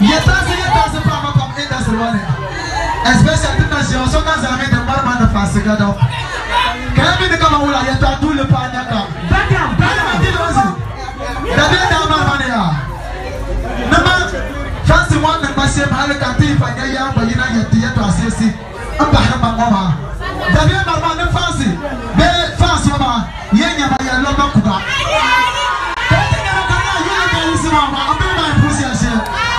Yɛtra se yɛtra se fún àwọn Especially tí kàṣẹ ọ̀ṣọ́ kàṣẹ àmì ẹ̀dá bá máa nàfà sí gàdọ̀. kama wúlò yẹtra tó lè pa ẹ̀dá kan. Bẹ́ẹ̀ni àbẹ́ẹ̀ni lọ́sì. Dàbí ẹ̀dá máa ma ni yà. Nígbà fásitì wọn nà ma ṣe ma hali ka tí ìfà yẹ yẹ àgbà yìí náà yẹ ti yẹtra ṣe sí. Ń bà hẹ́ ma mọ́ ma.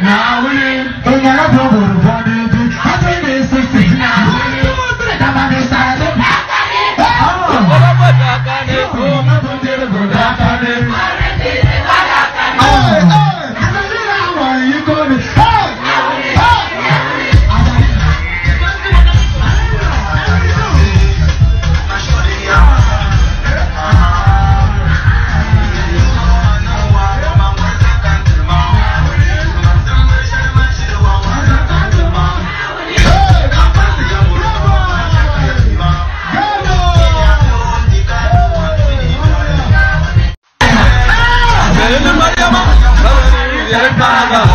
Now apertada.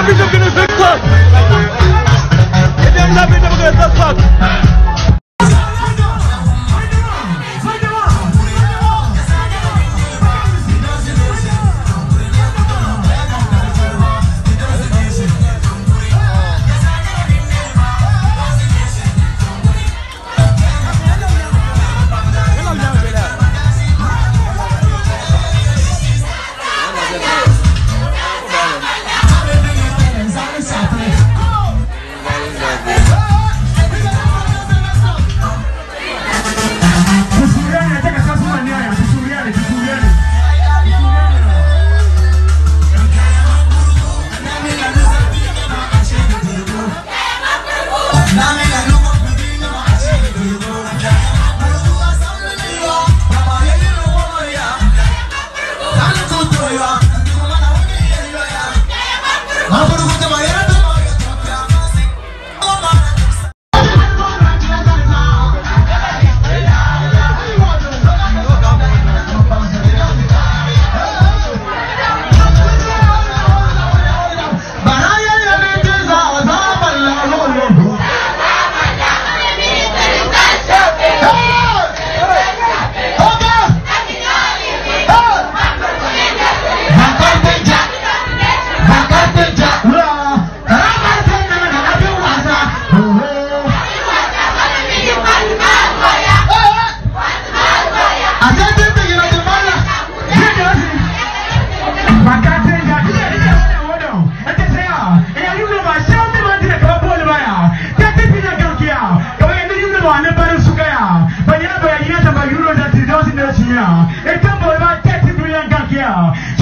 Zombies are gonna 맘에 kia. Etembo eba thirty billion ka kia.